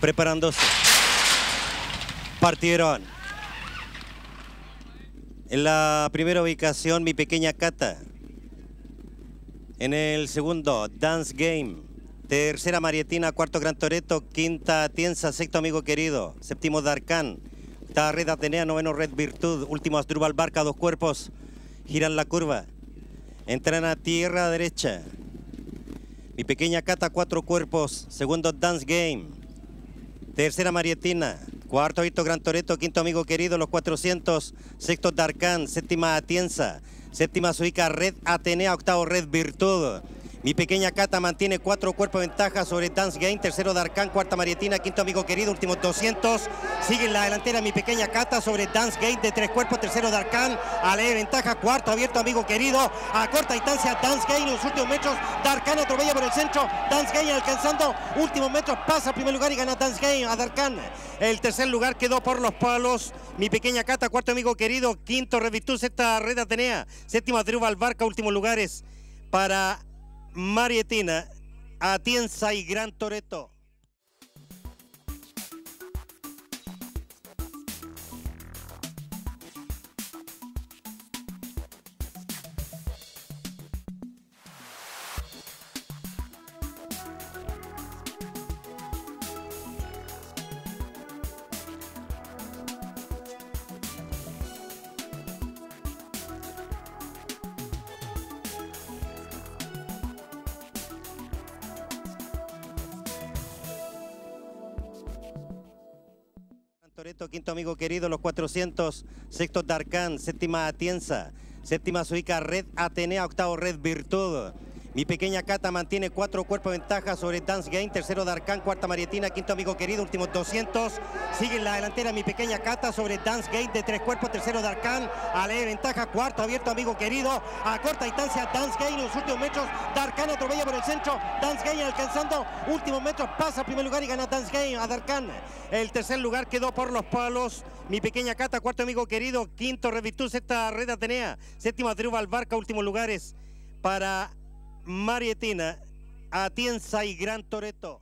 preparándose. Partieron. En la primera ubicación, mi pequeña Cata. En el segundo, Dance Game. Tercera, Marietina. Cuarto, Gran Toreto. Quinta, Tienza. Sexto, Amigo Querido. Séptimo, Darkan. Octava, Red Atenea. Noveno, Red Virtud. Último, Asdrúbal Barca. Dos cuerpos. Giran la curva. Entran a tierra derecha. Mi pequeña Cata, cuatro cuerpos. Segundo, Dance Game. Tercera, Marietina. Cuarto, Vito Gran Toreto. Quinto, Amigo Querido, los 400. Sexto, Darkan. Séptima, Atienza. Séptima, Suica, Red Atenea. Octavo, Red Virtud. Mi pequeña Cata mantiene cuatro cuerpos de ventaja sobre Dance Game. Tercero, Darkan. Cuarta, Marietina. Quinto, Amigo Querido. Últimos 200. Sigue en la delantera mi pequeña Cata sobre Dance Game de tres cuerpos. Tercero, Darkan. A la ventaja. Cuarto, abierto, Amigo Querido. A corta distancia, Dance Game. En los últimos metros, Darkan atropella por el centro. Dance Game alcanzando últimos metros. Pasa a primer lugar y gana Dance Game a Darkan. El tercer lugar quedó por los palos. Mi pequeña Cata. Cuarto, Amigo Querido. Quinto, Revirtud. Sexta, Red Atenea. Séptima, Triunfal Barca. Últimos lugares para Marietina, Atienza y Gran Toreto. Toreto, quinto amigo querido, los 400, sexto Darkan, séptima Atienza, séptima Suica, Red Atenea, octavo Red Virtud. Mi pequeña Cata mantiene cuatro cuerpos de ventaja sobre Dance Game, tercero Darkan, cuarta Marietina, quinto amigo querido, últimos 200. Sigue en la delantera mi pequeña Cata sobre Dance Game de tres cuerpos, tercero Darkan, a la ventaja, cuarto abierto amigo querido, a corta distancia Dance Game, en los últimos metros, Darkan atropella por el centro, Dance Game alcanzando últimos metros, pasa a primer lugar y gana Dance Game a Darkan. El tercer lugar quedó por los palos, mi pequeña Cata, cuarto amigo querido, quinto Revirtud, sexta Red Atenea, séptima Triunfal Barca, últimos lugares para Marietina, Atienza y Gran Toreto.